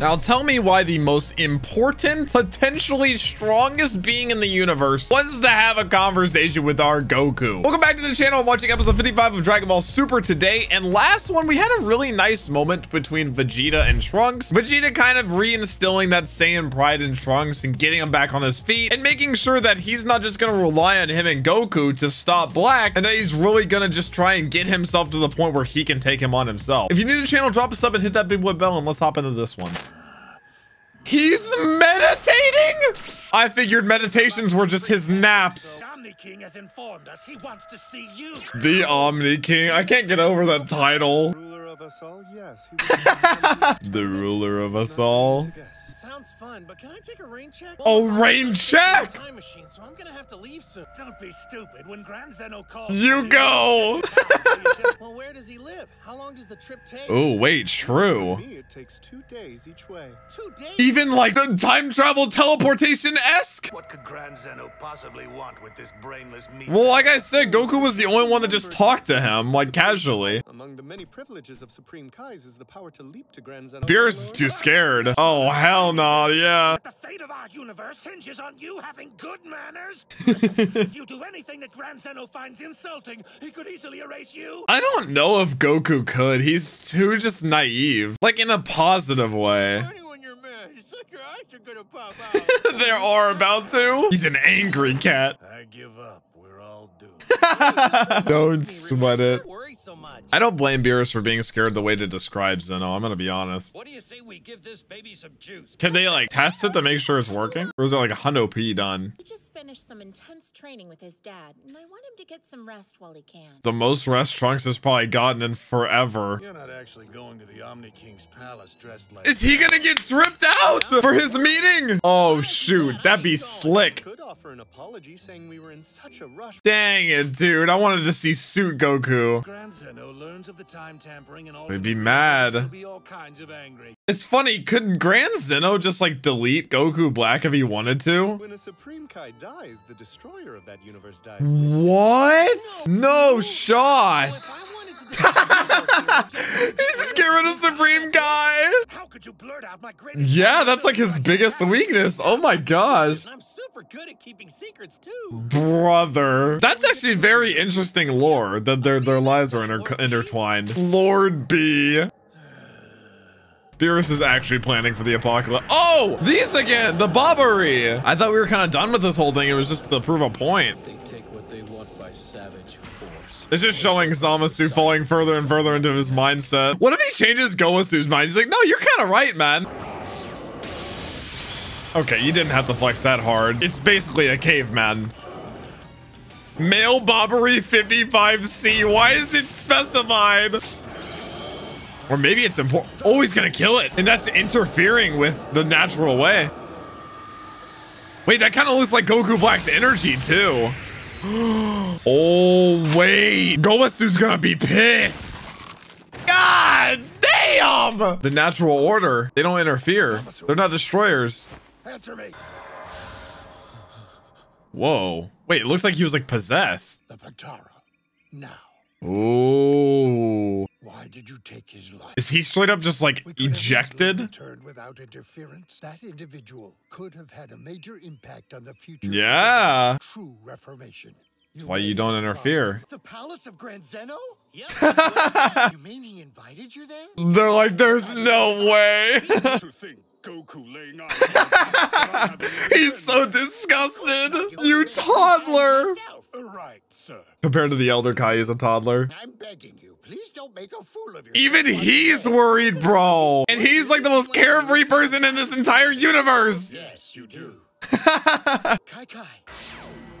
Now tell me why the most important, potentially strongest being in the universe wants to have a conversation with our Goku. Welcome back to the channel. I'm watching episode 55 of Dragon Ball Super today. And last one, we had a really nice moment between Vegeta and Trunks. Vegeta kind of reinstilling that Saiyan pride in Trunks and getting him back on his feet and making sure that he's not just going to rely on him and Goku to stop Black and that he's really going to just try and get himself to the point where he can take him on himself. If you're new to the channel, drop a sub and hit that big white bell and let's hop into this one. He's meditating? I figured meditations were just his naps. The Omni King has informed us he wants to see you. The Omni King. I can't get over that title. the Ruler of us all, yes. He was The ruler of us all. To guess. Sounds fun, but can I take a rain check? Oh, Well, rain I'm check! Time machine, so I'm gonna have to leave soon. Don't be stupid. When Grand Zeno calls, You for go. check it out. You just- well, where does he live? How long does the trip take? Oh, wait, For true. me, it takes two days each way. Two days. Even like the time travel teleportation-esque. What could Grand Zeno possibly want with this brainless meat? Well, like I said, Goku was the only one that just talked to him, like casually. Among the many privileges of Supreme Kais is the power to leap to Grand Zeno. Beerus is too scared. Oh, hell no, yeah. But The fate of our universe hinges on you having good manners. If you do anything that Grand Zeno finds insulting, he could easily erase you. I don't know if Goku could. He's too just naive. Like in a positive way. When you're mad, your eyes are gonna pop out. they are about to. He's an angry cat. I give up. We're all doomed. Don't sweat it. Worry so much. I don't blame Beerus for being scared the way to describe Zeno. I'm gonna be honest. What do you say we give this baby some juice? Can they like test it to make sure it's working? Or is it like a hundo P done? He just finished some intense training with his dad, and I want him to get some rest while he can. The most rest Trunks has probably gotten in forever. You're not actually going to the Omni King's palace dressed like. Is he gonna get tripped out for his meeting? Oh shoot, that'd be slick. Could offer an apology saying we were in such a rush. Dang it, dude. I wanted to see Suit Goku. Grand Zeno learns of the time tampering and all. They'd be mad. He'll be all kinds of angry. It's funny, couldn't Grand Zeno just like delete Goku Black if he wanted to? When a Supreme Kai dies, the destroyer of that universe dies. What? No shot. If I wanted to He just get rid of Supreme Guy. How could you blurt out my greatest? Yeah, that's like his biggest weakness. Oh my gosh. I'm super good at keeping secrets too. Brother. That's actually very interesting lore that their their lives are inter intertwined. Lord B. Beerus is actually planning for the apocalypse. Oh, these again, the Babari. I thought we were kind of done with this whole thing. It was just to prove a point. They take what they want by savage force. It's just showing Zamasu falling further and further into his mindset. What if he changes Gowasu's mind? He's like, no, you're kind of right, man. Okay, you didn't have to flex that hard. It's basically a caveman. Male Babari 55C. Why is it specified? Or maybe it's important. Oh, he's gonna kill it. And that's interfering with the natural way. Wait, that kind of looks like Goku Black's energy too. oh, wait. Gowasu's gonna be pissed. God damn! The natural order. They don't interfere. They're not destroyers. Answer me. Whoa. Wait, it looks like he was like possessed. The Pantara. Now, Ooh. Why did you take his life? Is he straight up just like We could have easily ejected? returned without interference. That individual could have had a major impact on the future. of Yeah. the True Reformation. That's why you don't interfere. The Palace of Grand Zeno? Yep. you mean he invited you there? They're like, there's no way. Goku laying on. He's so disgusted. You toddler. Right, sir. Compared to the Elder Kai, he's a toddler. I'm begging you, please don't make a fool of yourself. Even he's worried, bro. And he's like the most carefree person in this entire universe. Yes, you do. Kai Kai.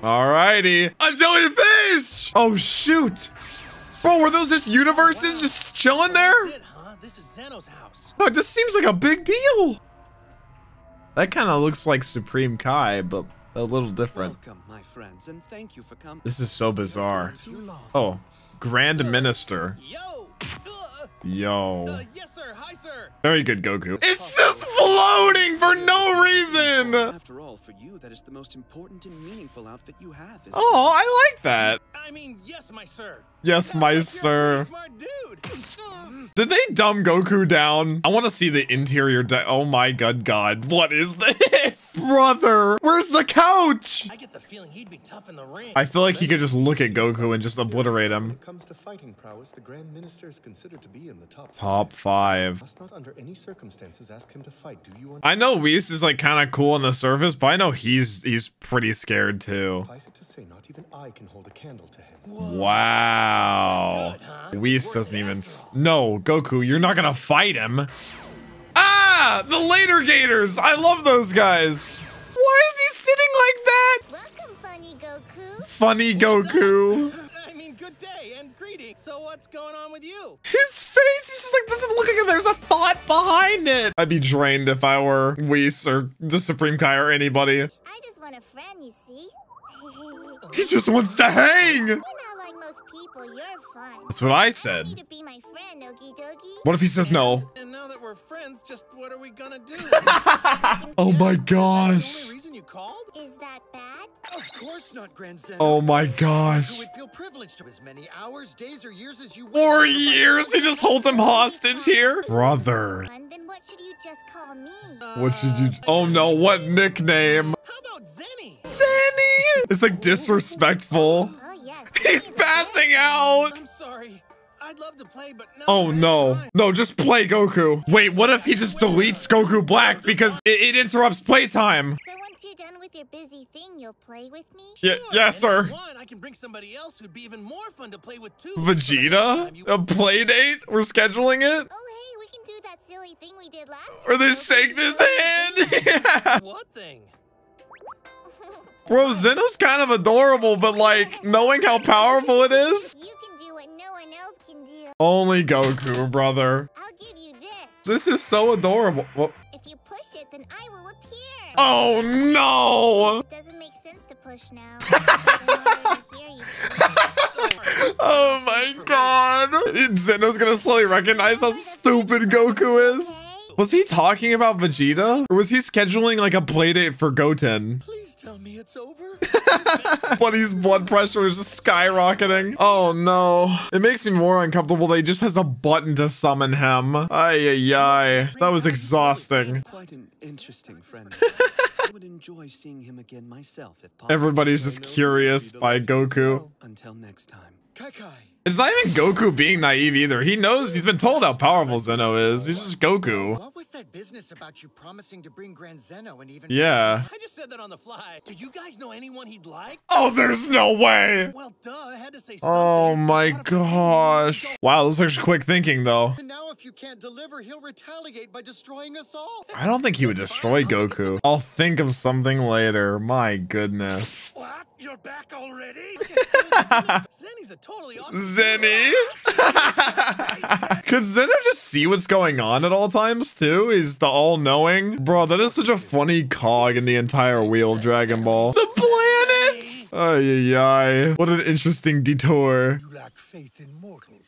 Alrighty. A jellyfish! Oh, shoot. Bro, were those just universes just chilling there? It, huh? This is Zeno's house. Dog, this seems like a big deal. That kind of looks like Supreme Kai, but a little different. Welcome, my friends, and thank you for coming. This is so bizarre. Oh, Grand Minister. Yo, Uh, Yo. uh, yes, sir. Hi, sir. Very good, Goku. It's just floating for no reason. After all, for you, that is the most important and meaningful outfit you have. Oh, I like that. I mean, yes, my sir. Yes, my you're sir. Smart dude. Uh, Did they dumb Goku down? I want to see the interior. Oh my god, God. What is this? Brother, where's the couch? I get the feeling he'd be tough in the ring. I feel like he could just look at Goku and just obliterate him. When him. it comes to fighting prowess, the Grand Minister is considered to be in the top. Top five. Must not under any circumstances ask him to fight. Do you I know Whis is like kind of cool on the surface, but I know he's he's pretty scared too. Suffice it to say, not even I can hold a candle to him. Wow. good, huh? Whis doesn't even. s- No, Goku, you're not gonna fight him. Ah, the later Gators. I love those guys. Why is he sitting like that? Welcome, funny Goku. Funny Goku. I mean, good day and greetings. So what's going on with you? His face is just like doesn't look like there's a thought behind it. I'd be drained if I were Whis or the Supreme Kai or anybody. I just want a friend, you see. He just wants to hang. People. You're fun. That's what I I said. you to be my friend, Okie dokie. What if he says no? And now that we're friends, just what are we gonna do? Oh my The gosh. only reason you called? Is that bad? Of course not, Grand Zeno. Oh my You gosh. would feel privileged to as many hours, days, or years as you wish. Four years? He just holds him hostage here? Brother. Fun, then what should you just call me? What should you. Uh, oh no, what nickname? How about Zenny? Zanny! It's like disrespectful. Yes. He's passing out! I'm sorry. I'd love to play, but no. Oh no. time. No, just play Goku. Wait, what if he just deletes Goku Black because it, it interrupts playtime? So once you're done with your busy thing, you'll play with me? Yeah, Sure, yes, sir. you want, I can bring somebody else who'd be even more fun to play with too. Vegeta? A play date? We're scheduling it? Oh, hey, we can do that silly thing we did last time. Or they shake this hand? What thing? Bro, Zeno's kind of adorable, but like, knowing how powerful it is? You can do what no one else can do. Only Goku, brother. I'll give you this. This is so adorable. If you push it, then I will appear. Oh no! It doesn't make sense to push now. because I'm already here, you see. Oh my god! Zeno's gonna slowly recognize how stupid Goku is. Was he talking about Vegeta? Or was he scheduling like a playdate for Goten? Please tell me it's over. Buddy's blood pressure is just skyrocketing. Oh no. It makes me more uncomfortable that he just has a button to summon him. Ay ay ay. That was exhausting. Quite an interesting friend. I would enjoy seeing him again myself if possible. Everybody's just curious by Goku. Until next time. Kai Kai. It's not even Goku being naive either. He knows he's been told how powerful Zeno is. He's just Goku. What was that business about you promising to bring Grand Zeno and even Yeah. I just said that on the fly. Do you guys know anyone he'd like? Oh, there's no way. Well, duh, I had to say oh something. Oh my What if I didn't gosh. Wow, this looks quick thinking though. And now if you can't deliver, he'll retaliate by destroying us all. I don't think he would destroy Goku. I'll think of something later. My goodness. What? You're back already? Zenny's a totally awesome. Zenny? Could Zeno just see what's going on at all times too? He's the all-knowing? Bro, that is such a funny cog in the entire wheel of Dragon Ball. The planets! Ay, ay. What an interesting detour. You lack faith in mortals.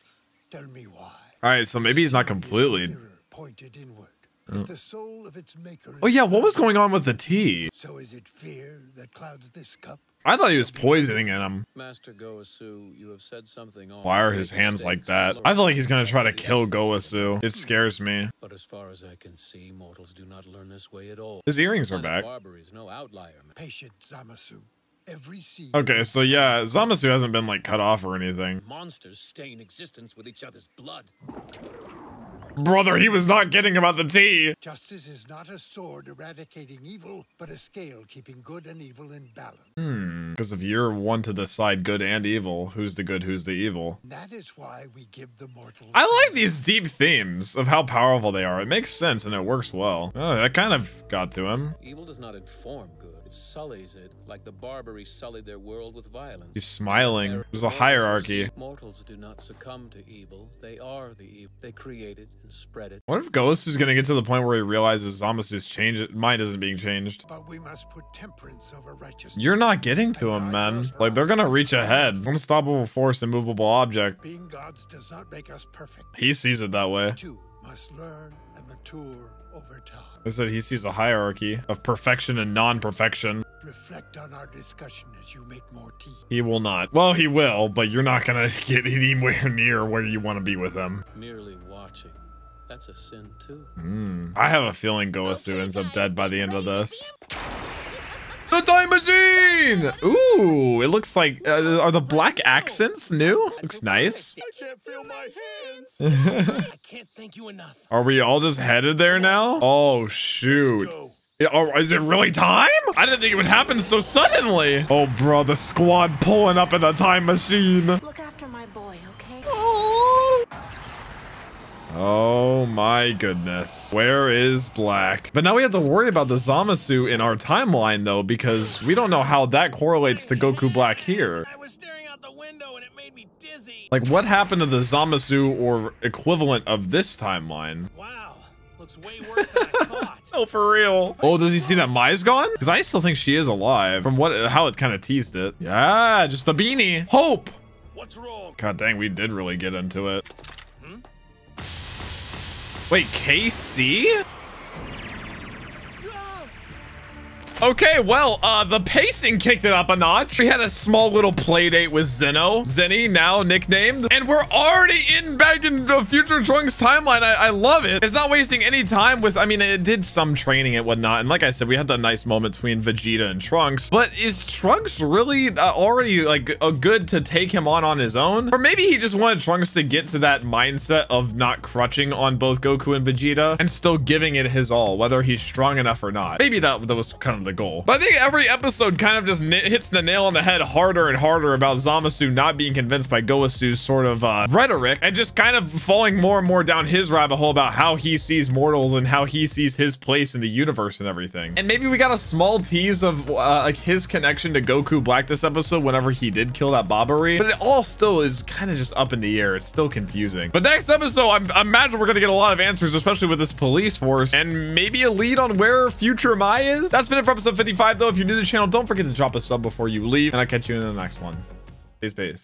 Tell me why. Alright, so maybe he's not completely... Mirror pointed inward. Oh. If the soul of its maker Oh yeah, what was going on with the tea? So is it fear that clouds this cup? I thought he was poisoning him. Master Gowasu, you have said something on Why are his hands like that? I feel like he's gonna try to kill lessons. Gowasu. It scares me. But as far as I can see, mortals do not learn this way at all. His earrings are back. Babari is no outlier. man. Patient Zamasu. Every seed. Okay, so yeah, Zamasu hasn't been like cut off or anything. Monsters stain existence with each other's blood. Brother, he was not kidding about the tea. Justice is not a sword eradicating evil, but a scale keeping good and evil in balance. Hmm. Because if you're one to decide good and evil, who's the good, who's the evil? That is why we give the mortals. I like these deep themes of how powerful they are. It makes sense and it works well. Oh, that kind of got to him. Evil does not inform good, it sullies it, like the Babari sullied their world with violence. He's smiling. There's a hierarchy. Mortals do not succumb to evil. They are the evil. They created it and spread it. What if Ghost is gonna get to the point where he realizes Zamasu's change mind isn't being changed? But we must put temperance over righteousness. You're not getting to him, man. Like they're gonna reach ahead. Unstoppable force, immovable object. Being gods does not make us perfect. He sees it that way. Too must learn and mature over time. They said he sees a hierarchy of perfection and non-perfection. Reflect on our discussion as you make more tea. He will not. Well, he will, but you're not gonna get anywhere near where you want to be with him. Merely watching. That's a sin too. Hmm. I have a feeling Gowasu Okay, ends up dead by the end of this. The time machine! Ooh, it looks like uh, are the black accents new? Looks nice. I can't feel my hands. I can't thank you enough. Are we all just headed there now? Oh shoot. Oh, is it really time? I didn't think it would happen so suddenly. Oh, bro, the squad pulling up in the time machine. Oh my goodness. Where is Black? But now we have to worry about the Zamasu in our timeline though, because we don't know how that correlates to Goku Black here. I was staring out the window and it made me dizzy. Like what happened to the Zamasu or equivalent of this timeline? Wow. Looks way worse than I thought. Oh, for real. Oh, does he see that Mai's gone? Because I still think she is alive from what how it kind of teased it. Yeah, just the beanie. Hope. What's wrong? God dang, we did really get into it. Wait, KC? Okay, well, uh, the pacing kicked it up a notch. We had a small little play date with Zeno, Zenny, now nicknamed, and we're already in back in the Future Trunks timeline. I, I love it. It's not wasting any time with, I mean, it did some training and whatnot, and like I said, we had that nice moment between Vegeta and Trunks, but is Trunks really uh, already, like, uh, good to take him on on his own? Or maybe he just wanted Trunks to get to that mindset of not crutching on both Goku and Vegeta and still giving it his all, whether he's strong enough or not. Maybe that, that was kind of the goal. But I think every episode kind of just hits the nail on the head harder and harder about Zamasu not being convinced by Gowasu's sort of uh, rhetoric and just kind of falling more and more down his rabbit hole about how he sees mortals and how he sees his place in the universe and everything. And maybe we got a small tease of uh, like his connection to Goku Black this episode whenever he did kill that Babari. But it all still is kind of just up in the air. It's still confusing. But next episode, I'm, I imagine we're going to get a lot of answers, especially with this police force and maybe a lead on where future Mai is. That's been it for episode 55 though. If you're new to the channel, don't forget to drop a sub before you leave and I'll catch you in the next one. Peace, peace.